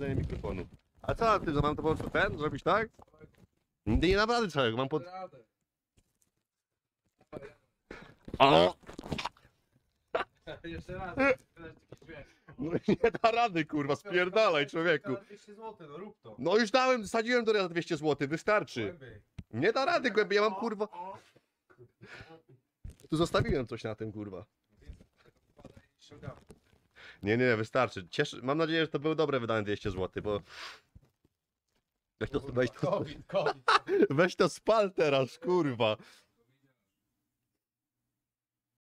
jedzenie mikrofonu. A co, ty, że mam to po prostu ten, zrobić tak? Nie, nie dam rady całego, mam pod... O! Jeszcze raz. dźwięk. No nie da rady, kurwa, spierdalaj, człowieku. 200 zł, no rób to. No już dałem, sadziłem do za 200 zł, wystarczy. Głębiej. Nie da rady, głębiej, ja mam, kurwa... Tu zostawiłem coś na tym, kurwa. Ściągamy. Nie, nie, wystarczy. Mam nadzieję, że to było dobre wydane 200 zł, bo... Weź to, weź to, Covid, COVID. weź to spal teraz, kurwa.